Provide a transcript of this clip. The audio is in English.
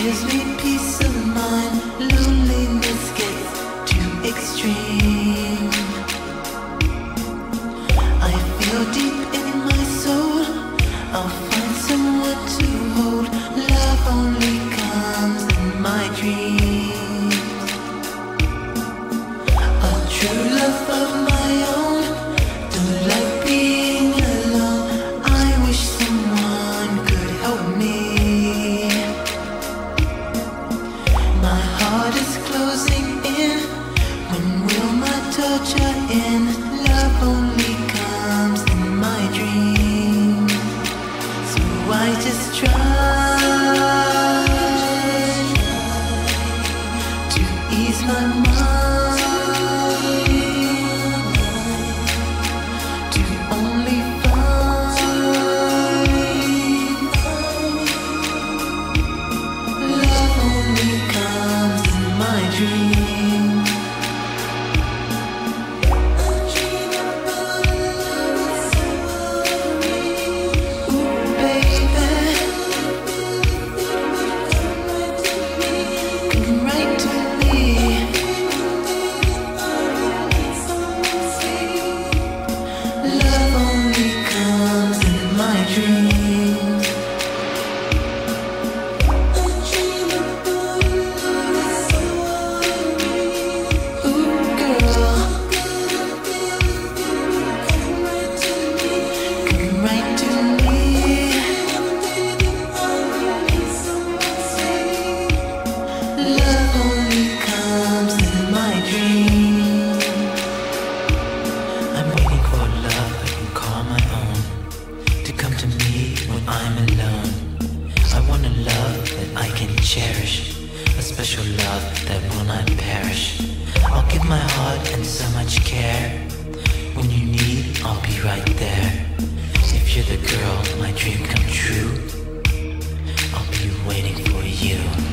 Gives me peace of mind. Loneliness gets too extreme. I feel deep in my soul. I'll find someone to hold. Love only comes in my dreams. A true love of. 怎么？child that will not perish. I'll give my heart and so much care. When you need, I'll be right there. If you're the girl, my dream come true, I'll be waiting for you.